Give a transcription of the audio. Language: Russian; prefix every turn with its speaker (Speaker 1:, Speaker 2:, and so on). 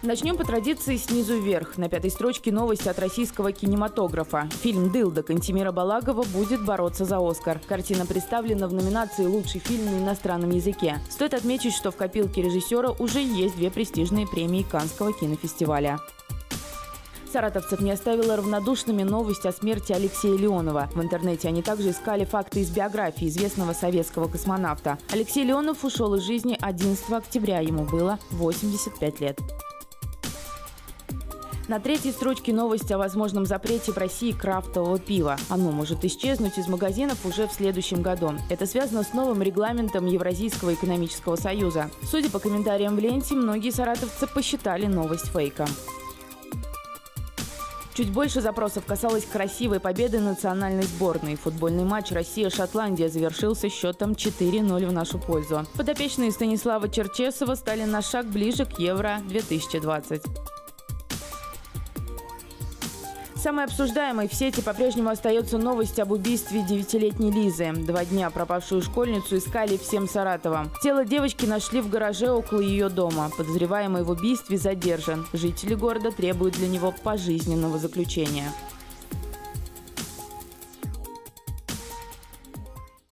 Speaker 1: Начнем по традиции снизу вверх. На пятой строчке новости от российского кинематографа. Фильм «Дылда» Кантимира Балагова будет бороться за «Оскар». Картина представлена в номинации «Лучший фильм на иностранном языке». Стоит отметить, что в копилке режиссера уже есть две престижные премии Канского кинофестиваля. Саратовцев не оставила равнодушными новость о смерти Алексея Леонова. В интернете они также искали факты из биографии известного советского космонавта. Алексей Леонов ушел из жизни 11 октября. Ему было 85 лет. На третьей строчке новость о возможном запрете в России крафтового пива. Оно может исчезнуть из магазинов уже в следующем году. Это связано с новым регламентом Евразийского экономического союза. Судя по комментариям в ленте, многие саратовцы посчитали новость фейком. Чуть больше запросов касалось красивой победы национальной сборной. Футбольный матч Россия-Шотландия завершился счетом 4-0 в нашу пользу. Подопечные Станислава Черчесова стали на шаг ближе к Евро-2020. Самой обсуждаемой в сети по-прежнему остается новость об убийстве девятилетней Лизы. Два дня пропавшую школьницу искали всем Саратовом. Тело девочки нашли в гараже около ее дома. Подозреваемый в убийстве задержан. Жители города требуют для него пожизненного заключения.